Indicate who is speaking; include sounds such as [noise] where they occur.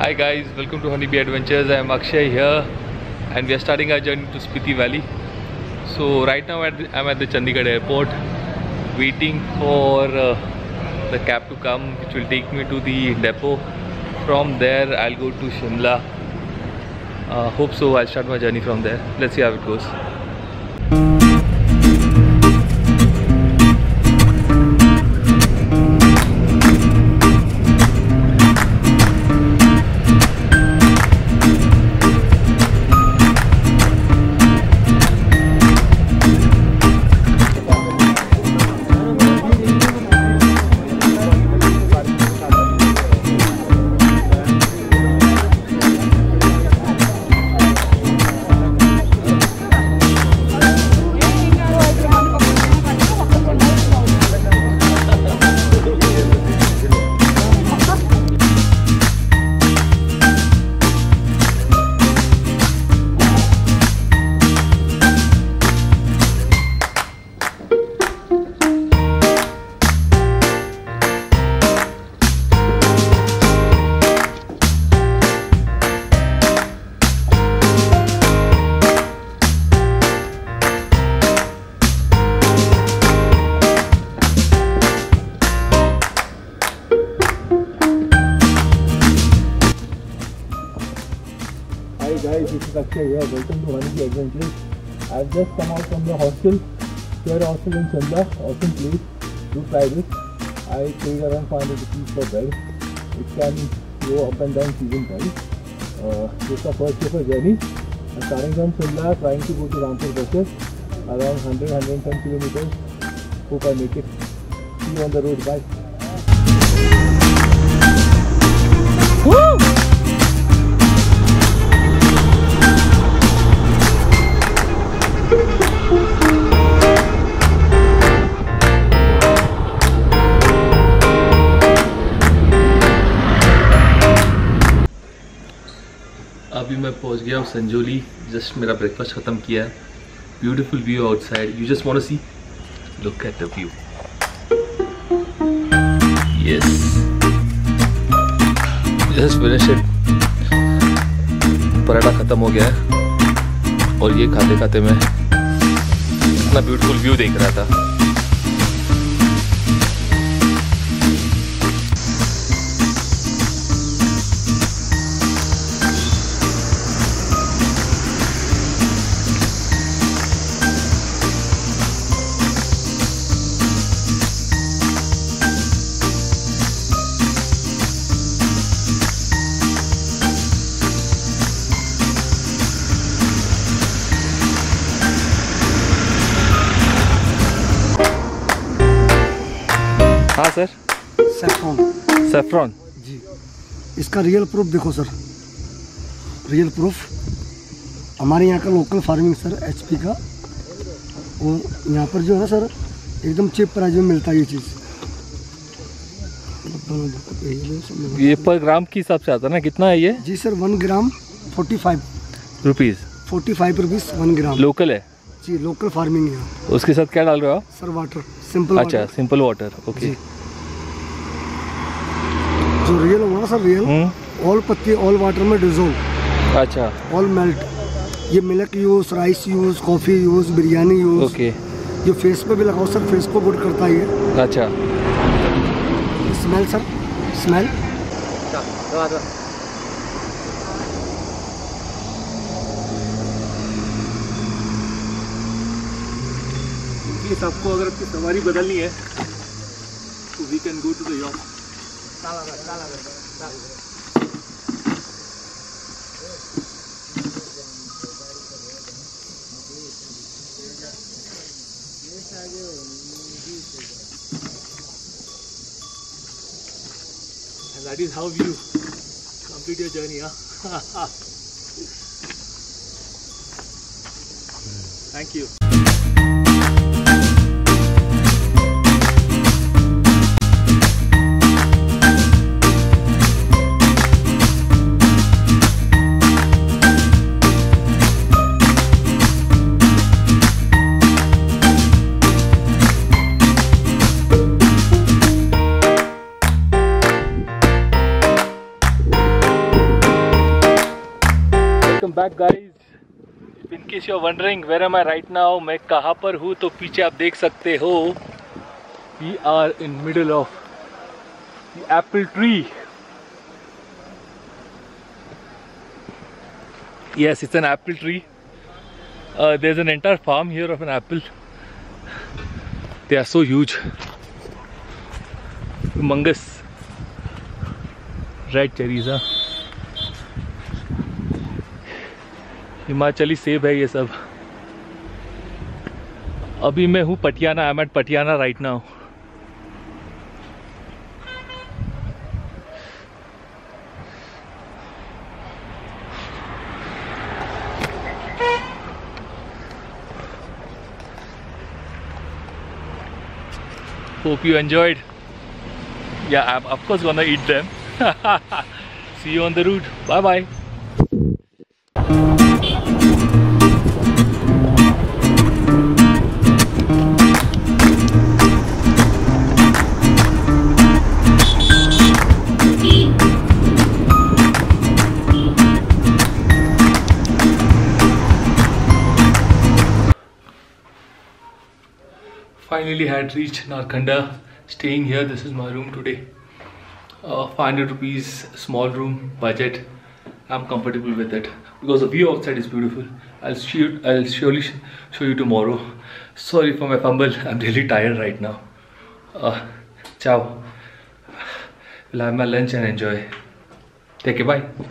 Speaker 1: Hi guys, welcome to Honeybee Adventures. I am Akshay here and we are starting our journey to Spiti Valley. So right now I'm at the Chandigarh airport waiting for uh, the cab to come which will take me to the depot. From there I'll go to Shimla. Uh, hope so I'll start my journey from there. Let's see how it goes.
Speaker 2: Guys, this is Akshay here. Welcome to Honeybee Adventures. I've just come out from the hostel. Share hostel in Chanda. Awesome place. Do try this. I paid around 500 rupees per bed. It can go up and down season price. Uh, this is the first day of our journey. I'm starting from Shimla, trying to go to Rampur Buses. Around 100-110 kilometers. Hope I make it. See you on the road. Bye.
Speaker 1: अभी मैं पहुँच गया हूँ Sanjauli. Just मेरा breakfast ख़त्म किया है। Beautiful view outside you just want see look at the view yes just finish it paratha ख़त्म हो गया है। और ये खाते खाते मैं इतना ब्यूटीफुल व्यू देख रहा था। हाँ सर?
Speaker 3: सेफ्रॉन
Speaker 1: सेफ्रॉन
Speaker 3: जी। इसका रियल प्रूफ देखो सर रियल प्रूफ हमारे यहाँ का लोकल फ़ार्मिंग सर एचपी का। और यहाँ पर जो है सर एकदम चीप प्राइस में मिलता है ये चीज़।
Speaker 1: ये पर ग्राम के हिसाब से आता है ना? कितना है ये?
Speaker 3: जी sir one gram forty five
Speaker 1: rupees
Speaker 3: forty five rupees one gram
Speaker 1: local है?
Speaker 3: जी लोकल फ़ार्मिंग है।
Speaker 1: उसके साथ क्या डाल रहे हो
Speaker 3: सर वाटर सिंपल
Speaker 1: अच्छा सिंपल वाटर ओके
Speaker 3: जी जो रियल होगा ना सर रियल ऑल पत्ती ऑल वाटर में डिजोल्व
Speaker 1: अच्छा।
Speaker 3: ऑल मेल्ट ये milk use rice use coffee use biryani use
Speaker 1: okay
Speaker 3: ये फेस पे भी लगाओ सर फेस को गुड करता है ये.
Speaker 1: अच्छा।
Speaker 3: स्मेल सर स्मेल
Speaker 2: आपको अगर अपनी सवारी बदलनी है तो we can go to the yak And that is how you complete your journey, huh? [laughs] Thank you.
Speaker 1: Back guys in case you are wondering where am I right now मैं कहाँ पर हूँ? तो पीछे आप देख सकते हो we are in middle of apple tree yes it's an apple tree there is an entire farm here of an apple they are so huge mangoes red cherries है हिमाचली सेब है ये सब अभी मैं हूँ Patiyana I am at Patiyana right now Hope you enjoyed. Yeah, I'm of course gonna eat them. See you on the route. Bye bye. Finally had reached Narkanda staying here this is my room today. Uh, 500 rupees small room budget. I'm comfortable with it. Because the view outside is beautiful. I'll shoot I'll surely sh show you tomorrow. Sorry for my fumble. I'm really tired right now. Uh, ciao. Will have my lunch and enjoy. Take care. Bye